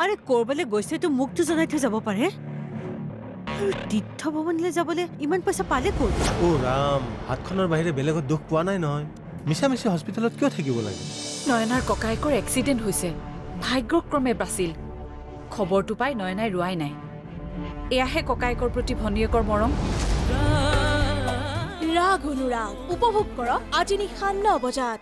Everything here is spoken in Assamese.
আৰে ক'ৰবালৈ গৈছেতো মোকতো জনাই থৈ যাব পাৰে। তীৰ্থ ভবনলে যাবলৈ ইমান পইচা পালে ক'ত? অ' ৰাম হাতখনৰ বাহিৰে বেলেগত দুখ পোৱা নাই নহয়। মিছামিছি হস্পিটেলত কিয় থাকিব লাগে? নয়নাৰ ককায়েকৰ এক্সিডেণ্ট হৈছে। ভাগ্যক্ৰমে বাছিল খবৰটো পাই নয়নাই ৰোৱাই নাই। এয়াহে ককায়েকৰ প্ৰতি ভনীয়েকৰ মৰম। ৰাগ অনুৰাগ উপভোগ কৰক। আজি নিশা ন বজাত।